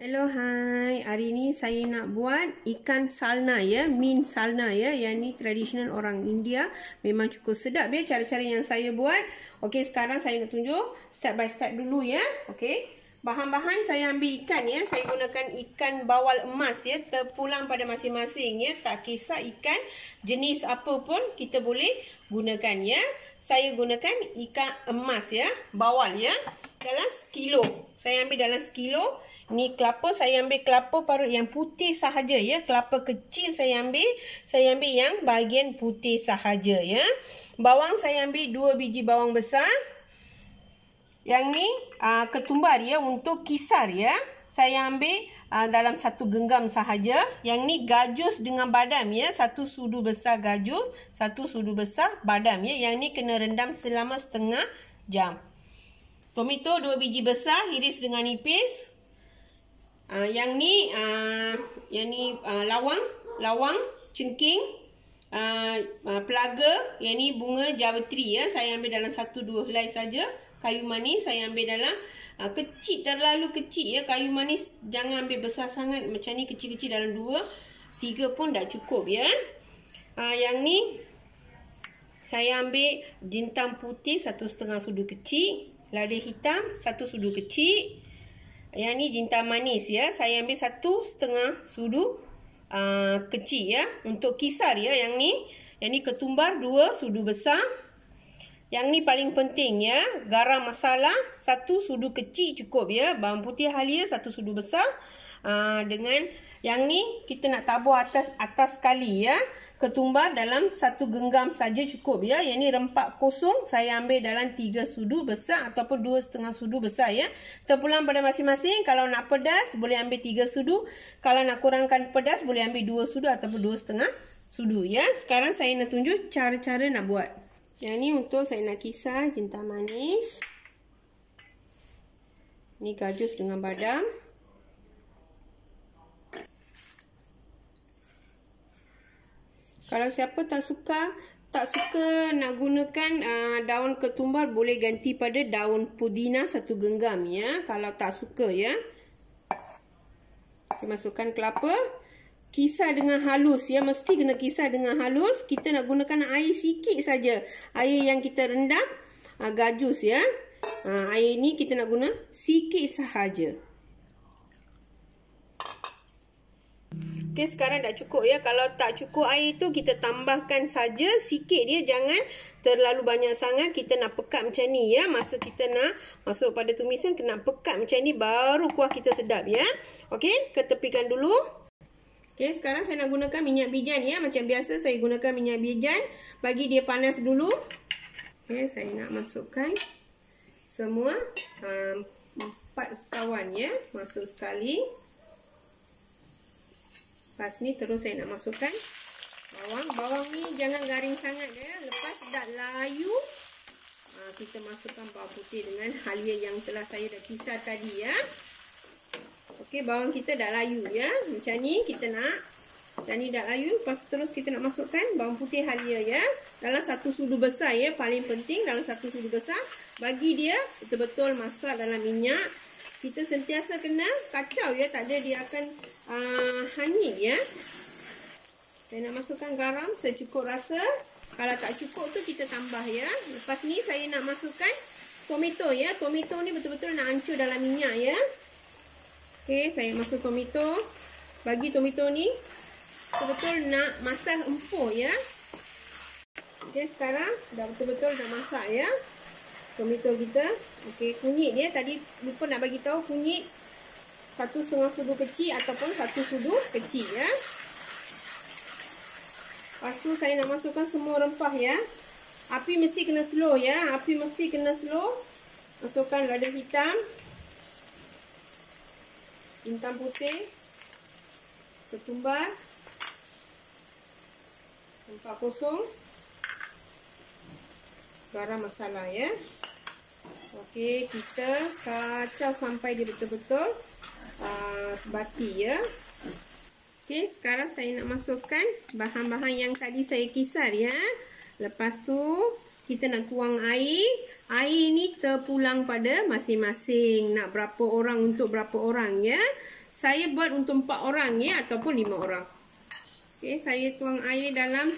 Hello, hai. Hari ni saya nak buat ikan salna ya, min salna ya. Yang ni tradisional orang India. Memang cukup sedap ya cara-cara yang saya buat. Okey, sekarang saya nak tunjuk step by step dulu ya. Okey. Bahan-bahan saya ambil ikan ya. Saya gunakan ikan bawal emas ya. Terpulang pada masing-masing ya. Tak kisah ikan jenis apa pun kita boleh gunakan ya. Saya gunakan ikan emas ya. Bawal ya. Dalam sekilo. Saya ambil dalam sekilo. Ni kelapa saya ambil kelapa parut yang putih sahaja ya. Kelapa kecil saya ambil. Saya ambil yang bahagian putih sahaja ya. Bawang saya ambil dua biji bawang besar. Yang ni uh, ketumbar ya untuk kisar ya. Saya ambil uh, dalam satu genggam sahaja. Yang ni gajus dengan badam ya. Satu sudu besar gajus, satu sudu besar badam ya. Yang ni kena rendam selama setengah jam. Tomato dua biji besar, iris dengan nipis. Uh, yang ni uh, yang ni uh, lawang, lawang, cengking, uh, uh, pelaga, yang ni bunga jawatri ya. Saya ambil dalam satu dua helai saja. Kayu manis saya ambil dalam uh, kecil terlalu kecil ya. Kayu manis jangan ambil besar sangat macam ni kecil-kecil dalam dua, tiga pun dah cukup ya. Uh, yang ni saya ambil jintan putih satu setengah sudu kecil, lada hitam satu sudu kecil. Yang ni jintan manis ya. Saya ambil satu setengah sudu uh, kecil ya. Untuk kisar ya yang ni. Yang ni ketumbar dua sudu besar. Yang ni paling penting ya. Garam masala satu sudu kecil cukup ya. Bawang putih halia satu sudu besar. Uh, dengan yang ni kita nak tabur atas atas sekali ya. Ketumbar dalam satu genggam saja cukup ya. Yang ni rempak kosong saya ambil dalam tiga sudu besar ataupun dua setengah sudu besar ya. Terpulang pada masing-masing. Kalau nak pedas boleh ambil tiga sudu. Kalau nak kurangkan pedas boleh ambil dua sudu ataupun dua setengah sudu ya. Sekarang saya nak tunjuk cara-cara nak buat. Yang ni untuk saya nak kisar cinta manis. Ni gajus dengan badam. Kalau siapa tak suka tak suka nak gunakan uh, daun ketumbar boleh ganti pada daun pudina satu genggam ya. Kalau tak suka ya. Kita masukkan kelapa. Kisar dengan halus ya. Mesti kena kisar dengan halus. Kita nak gunakan air sikit saja. Air yang kita rendam uh, gajus ya. Uh, air ni kita nak guna sikit sahaja. Okey, sekarang dah cukup ya. Kalau tak cukup air tu, kita tambahkan saja sikit dia. Jangan terlalu banyak sangat. Kita nak pekat macam ni ya. Masa kita nak masuk pada tumisan, kena pekat macam ni. Baru kuah kita sedap ya. Okey, ketepikan dulu. Okey, sekarang saya nak gunakan minyak bijan ya. Macam biasa, saya gunakan minyak bijan. Bagi dia panas dulu. Okey, saya nak masukkan semua. Um, empat sekawan ya. Masuk sekali. Lepas ni terus saya nak masukkan bawang. Bawang ni jangan garing sangat ya. Lepas dah layu, ha, kita masukkan bawang putih dengan halia yang telah saya dah kisar tadi ya. Okey, bawang kita dah layu ya. Macam ni kita nak. Dan ni dah layu. Lepas terus kita nak masukkan bawang putih halia ya. Dalam satu sudu besar ya. Paling penting dalam satu sudu besar. Bagi dia betul-betul masak dalam minyak. Kita sentiasa kena kacau ya. Tak ada dia akan uh, hanyut ya. Saya nak masukkan garam secukup rasa. Kalau tak cukup tu kita tambah ya. Lepas ni saya nak masukkan tomato ya. Tomato ni betul-betul nak hancur dalam minyak ya. Okey, saya masuk tomato. Bagi tomato ni betul-betul nak masak empuk ya. Okey, sekarang dah betul-betul dah masak ya. Tomato kita. Okey, kunyit dia tadi lupa nak bagi tahu kunyit satu setengah sudu kecil ataupun satu sudu kecil ya. Lepas tu saya nak masukkan semua rempah ya. Api mesti kena slow ya. Api mesti kena slow. Masukkan lada hitam. Intan putih. Ketumbar. Empat kosong. Garam masala ya. Okey, kita kacau sampai dia betul-betul uh, sebati ya. Okey, sekarang saya nak masukkan bahan-bahan yang tadi saya kisar ya. Lepas tu kita nak tuang air. Air ni terpulang pada masing-masing. Nak berapa orang untuk berapa orang ya. Saya buat untuk empat orang ya ataupun lima orang. Okey, saya tuang air dalam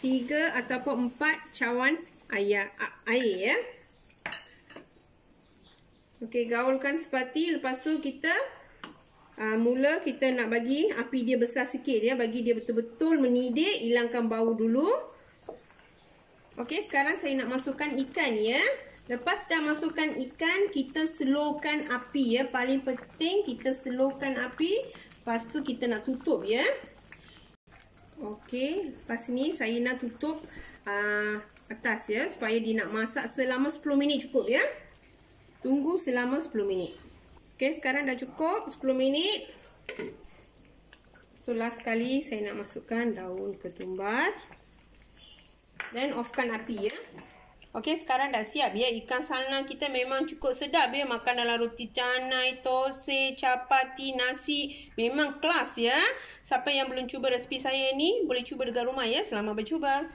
tiga ataupun empat cawan air, air ya. Okey, gaulkan sepati. Lepas tu kita uh, mula kita nak bagi api dia besar sikit ya. Bagi dia betul-betul menidik. Hilangkan bau dulu. Okey, sekarang saya nak masukkan ikan ya. Lepas dah masukkan ikan, kita slowkan api ya. Paling penting kita slowkan api. Lepas tu kita nak tutup ya. Okey, lepas ni saya nak tutup uh, atas ya. Supaya dia nak masak selama 10 minit cukup ya. Tunggu selama 10 minit. Okey, sekarang dah cukup 10 minit. So, last kali saya nak masukkan daun ketumbar. Dan offkan api ya. Okey, sekarang dah siap ya. Ikan salna kita memang cukup sedap ya. Makan dalam roti canai, tose, capati, nasi. Memang kelas ya. Siapa yang belum cuba resipi saya ni, boleh cuba dekat rumah ya. Selamat bercuba.